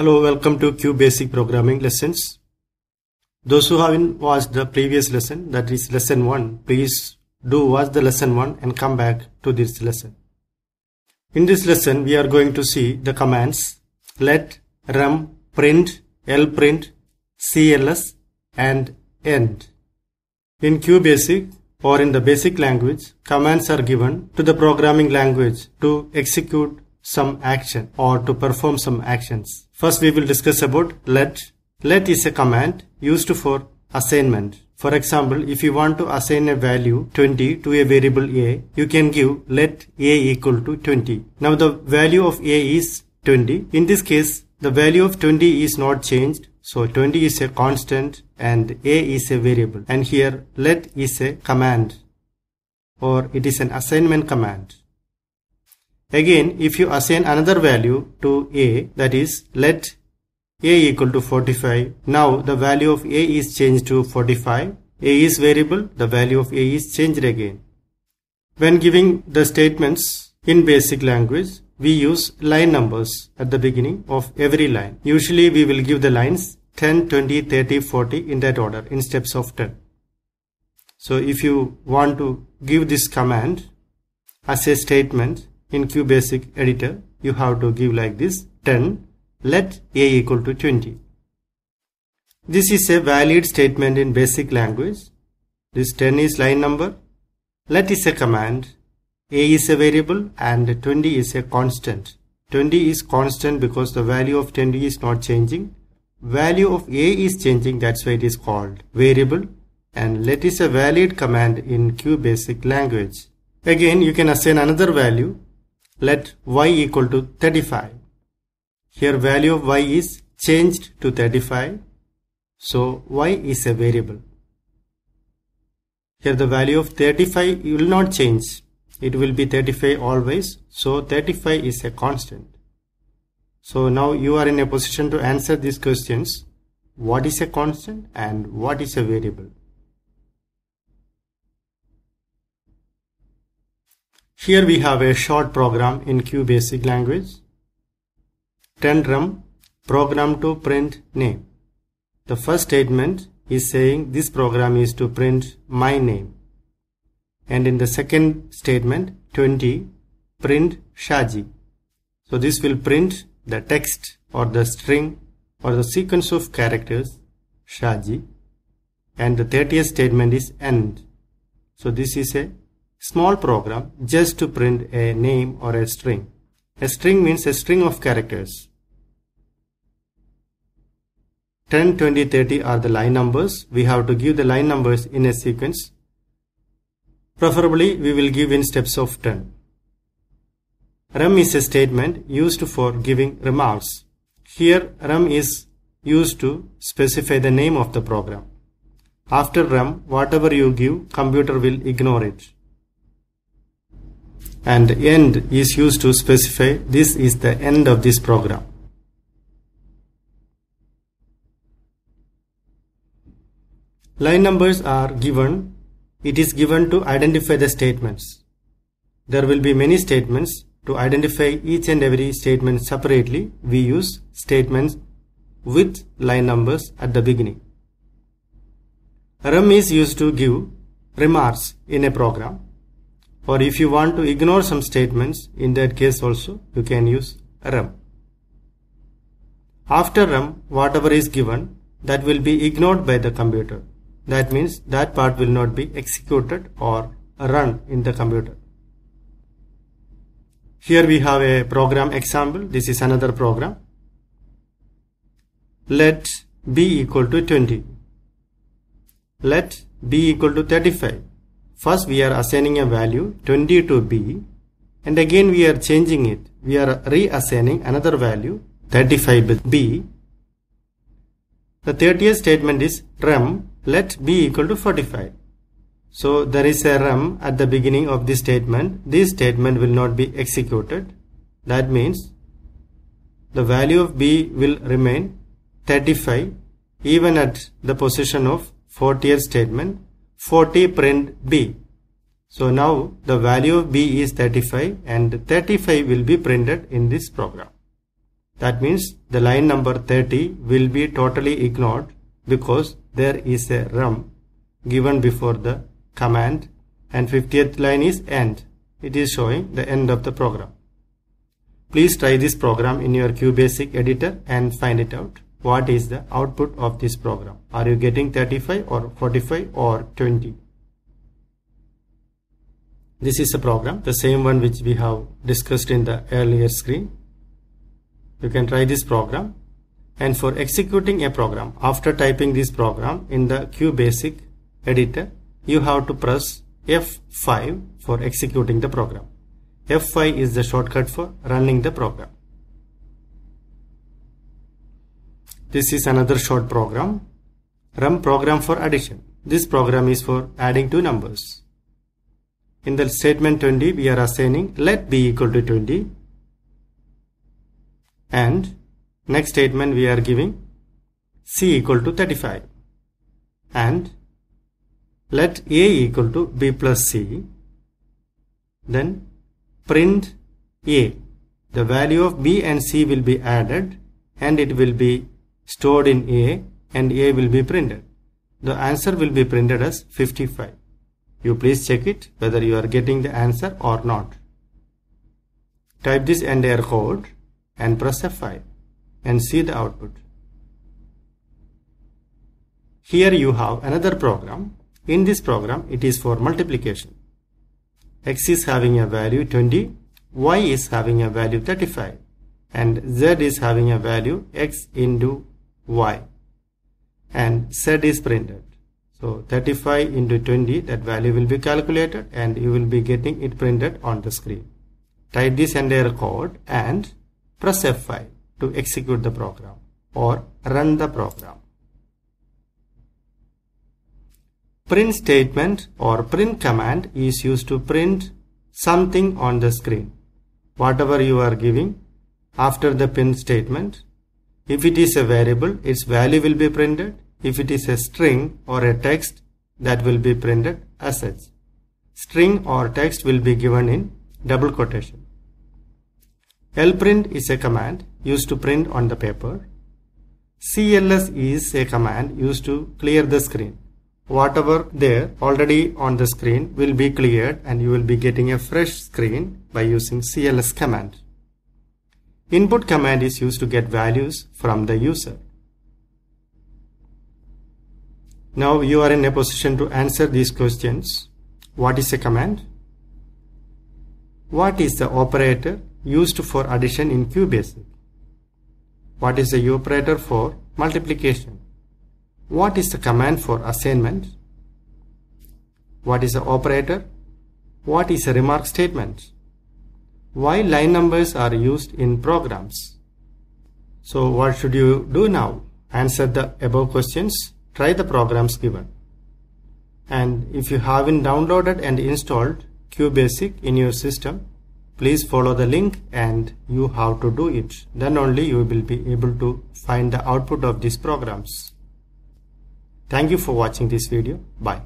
Hello, welcome to Q Basic Programming Lessons. Those who haven't watched the previous lesson, that is lesson 1, please do watch the lesson 1 and come back to this lesson. In this lesson, we are going to see the commands let, rem, print, lprint, cls and end. In QBasic or in the basic language, commands are given to the programming language to execute some action or to perform some actions. First we will discuss about let. Let is a command used for assignment. For example, if you want to assign a value 20 to a variable a, you can give let a equal to 20. Now the value of a is 20. In this case, the value of 20 is not changed. So 20 is a constant and a is a variable. And here let is a command or it is an assignment command. Again, if you assign another value to a, that is, let a equal to 45. Now the value of a is changed to 45. a is variable, the value of a is changed again. When giving the statements in basic language, we use line numbers at the beginning of every line. Usually we will give the lines 10, 20, 30, 40 in that order in steps of 10. So if you want to give this command as a statement in QBasic editor, you have to give like this 10 let a equal to 20. This is a valid statement in basic language. This 10 is line number. Let is a command. A is a variable and 20 is a constant. 20 is constant because the value of 20 is not changing. Value of A is changing that's why it is called variable and let is a valid command in QBasic language. Again you can assign another value. Let y equal to 35. Here value of y is changed to 35. So y is a variable. Here the value of 35 will not change. It will be 35 always. So 35 is a constant. So now you are in a position to answer these questions. What is a constant and what is a variable? Here we have a short program in QBasic language. 10 rem program to print name. The first statement is saying this program is to print my name. And in the second statement 20 print Shaji. So this will print the text or the string or the sequence of characters Shaji. And the 30th statement is end. So this is a small program just to print a name or a string. A string means a string of characters. 10, 20, 30 are the line numbers. We have to give the line numbers in a sequence. Preferably, we will give in steps of 10. Rem is a statement used for giving remarks. Here, rem is used to specify the name of the program. After rem, whatever you give, computer will ignore it. And end is used to specify this is the end of this program. Line numbers are given. It is given to identify the statements. There will be many statements. To identify each and every statement separately, we use statements with line numbers at the beginning. Rem is used to give remarks in a program. Or if you want to ignore some statements, in that case also, you can use rem. After rem, whatever is given, that will be ignored by the computer. That means that part will not be executed or run in the computer. Here we have a program example. This is another program. Let b equal to 20. Let b equal to 35. First we are assigning a value 20 to b and again we are changing it. We are reassigning another value 35 with b. The 30th statement is rem let b equal to 45. So there is a rem at the beginning of this statement. This statement will not be executed. That means the value of b will remain 35 even at the position of 40th statement 40 print b. So now the value of b is 35 and 35 will be printed in this program. That means the line number 30 will be totally ignored because there is a rem given before the command and 50th line is end. It is showing the end of the program. Please try this program in your QBasic editor and find it out. What is the output of this program? Are you getting 35 or 45 or 20? This is a program, the same one which we have discussed in the earlier screen. You can try this program. And for executing a program, after typing this program in the QBasic editor, you have to press F5 for executing the program. F5 is the shortcut for running the program. This is another short program. Rem program for addition. This program is for adding two numbers. In the statement 20, we are assigning let b equal to 20 and next statement we are giving c equal to 35 and let a equal to b plus c then print a the value of b and c will be added and it will be stored in a and a will be printed the answer will be printed as 55 you please check it whether you are getting the answer or not. Type this entire code and press F5 and see the output. Here you have another program. In this program, it is for multiplication. X is having a value 20, Y is having a value 35, and Z is having a value X into Y, and Z is printed. So 35 into 20 that value will be calculated and you will be getting it printed on the screen. Type this entire code and press F5 to execute the program or run the program. Print statement or print command is used to print something on the screen. Whatever you are giving after the print statement, if it is a variable, its value will be printed if it is a string or a text that will be printed as such. String or text will be given in double quotation. lprint is a command used to print on the paper. cls is a command used to clear the screen. Whatever there already on the screen will be cleared and you will be getting a fresh screen by using cls command. Input command is used to get values from the user. Now you are in a position to answer these questions. What is a command? What is the operator used for addition in QBasic? What is the operator for multiplication? What is the command for assignment? What is the operator? What is a remark statement? Why line numbers are used in programs? So what should you do now? Answer the above questions try the programs given. And if you haven't downloaded and installed QBasic in your system, please follow the link and you have to do it. Then only you will be able to find the output of these programs. Thank you for watching this video. Bye.